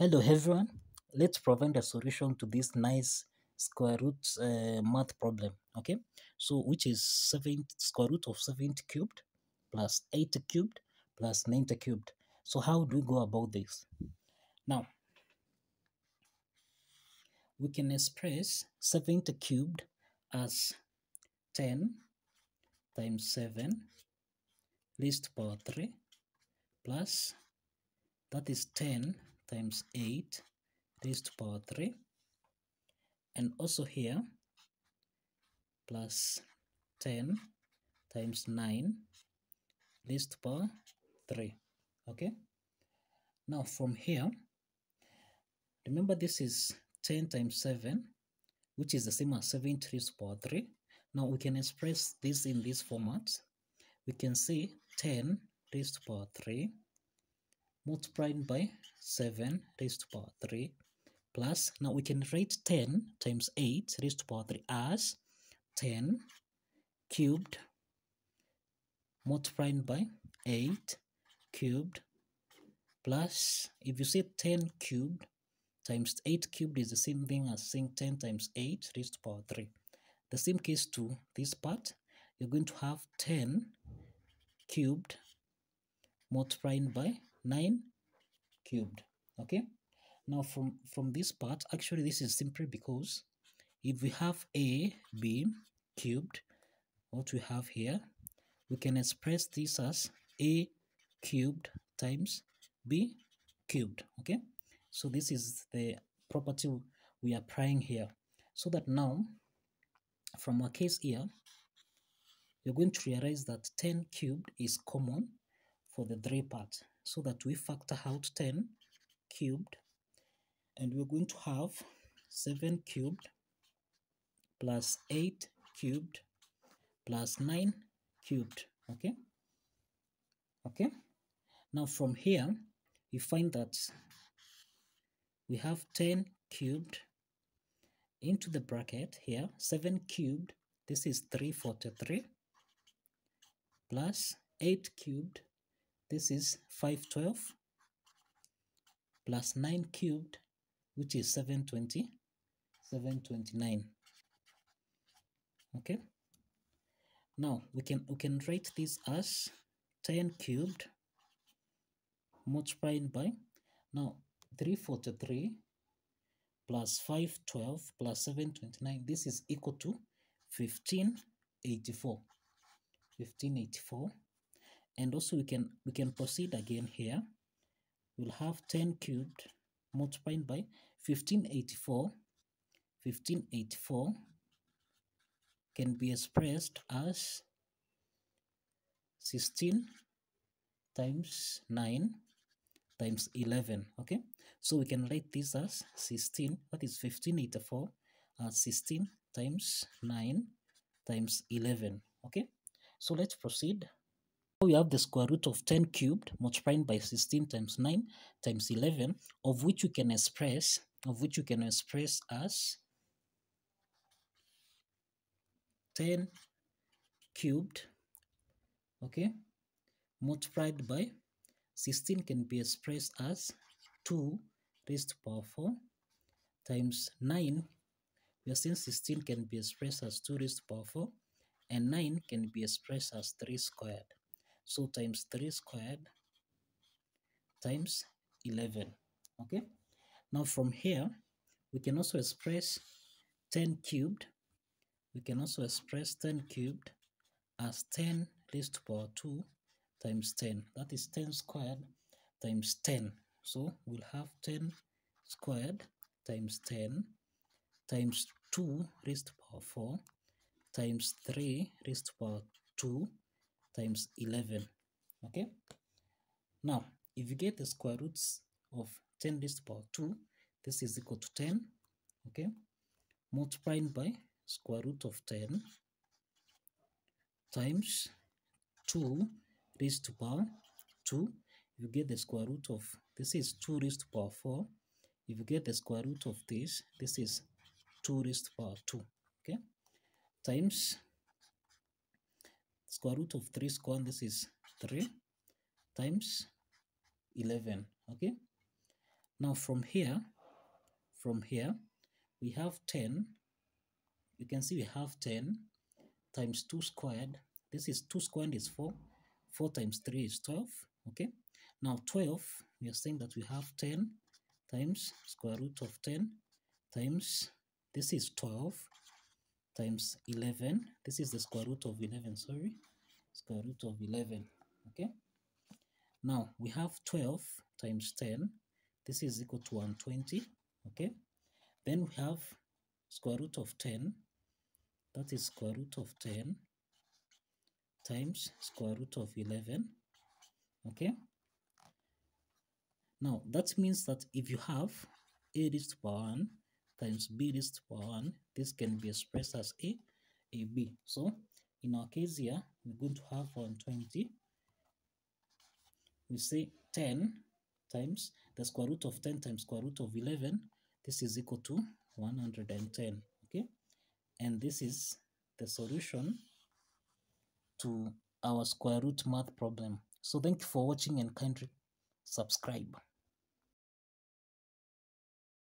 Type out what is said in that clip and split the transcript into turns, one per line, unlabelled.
Hello everyone, let's provide a solution to this nice square root uh, math problem, okay? So which is 7 square root of 70 cubed plus 80 cubed plus 90 cubed. So how do we go about this? Now, we can express 70 cubed as 10 times 7 raised power 3 plus that is 10 times 8 raised to power 3 and also here plus 10 times 9 raised to power 3 okay? Now from here remember this is 10 times 7 which is the same as 7 raised to power 3 now we can express this in this format. We can say 10 raised to power 3 multiplied by 7 raised to power 3 plus now we can write 10 times 8 raised to power 3 as 10 cubed multiplied by 8 cubed plus if you say 10 cubed times 8 cubed is the same thing as saying 10 times 8 raised to power 3 the same case to this part. You're going to have 10 cubed multiplied by 9 cubed okay? Now from from this part actually this is simply because if we have a b cubed what we have here we can express this as a cubed times b cubed okay? So this is the property we are applying here. So that now from our case here you're going to realize that 10 cubed is common for the three part so that we factor out 10 cubed and we're going to have 7 cubed plus 8 cubed plus 9 cubed okay? Okay? Now from here we find that we have 10 cubed into the bracket here 7 cubed this is 343 plus 8 cubed this is 512 plus 9 cubed which is 720 729 okay. Now we can we can write this as 10 cubed multiplied by now 343 plus 512 plus 729 this is equal to 1584 1584 and also we can we can proceed again here. We'll have 10 cubed multiplied by 1584 1584 can be expressed as 16 times 9 times 11 okay? So we can write this as 16 that is 1584 as 16 times 9 times 11 okay? So let's proceed we have the square root of 10 cubed multiplied by 16 times 9 times 11 of which you can express of which you can express as 10 cubed okay? Multiplied by 16 can be expressed as 2 raised to power 4 times 9 we are saying 16 can be expressed as 2 raised to power 4 and 9 can be expressed as 3 squared so times 3 squared times 11 okay? Now from here we can also express 10 cubed. We can also express 10 cubed as 10 raised to power 2 times 10 that is 10 squared times 10 so we'll have 10 squared times 10 times 2 raised to power 4 times 3 raised to power 2 times 11 okay? Now if you get the square roots of 10 raised to power 2 this is equal to 10 okay? Multiplied by square root of 10 times 2 raised to power 2 you get the square root of this is 2 raised to power 4 if you get the square root of this this is 2 raised to power 2 okay? Times square root of 3 square this is 3 times 11 okay Now from here, from here, we have 10. You can see we have 10 times 2 squared. This is 2 squared is 4. 4 times 3 is 12. Okay. Now 12, we are saying that we have 10 times square root of 10 times, this is 12 times 11. This is the square root of 11, sorry. Square root of 11. Okay. Now we have 12 times 10. This is equal to 120. Okay. Then we have square root of 10. That is square root of 10 times square root of 11. Okay. Now that means that if you have a raised to power 1 times b raised to power 1, this can be expressed as a, a b. So in our case here, we're going to have 120 we say 10 times the square root of 10 times square root of 11 this is equal to 110 okay? And this is the solution to our square root math problem. So thank you for watching and kindly subscribe